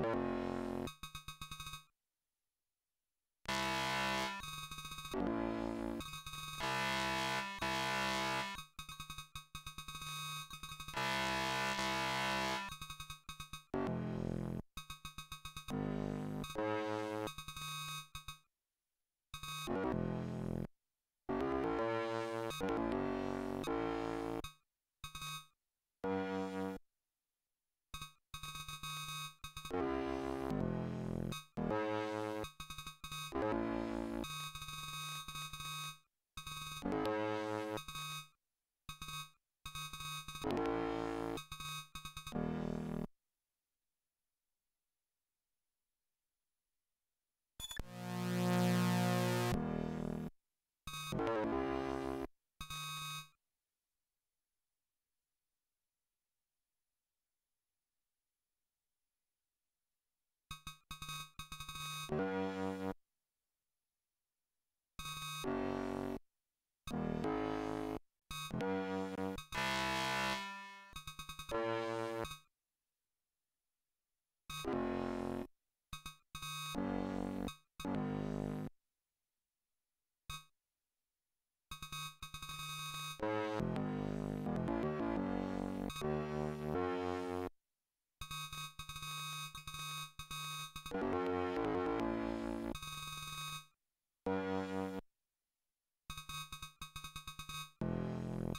you.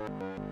you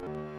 you.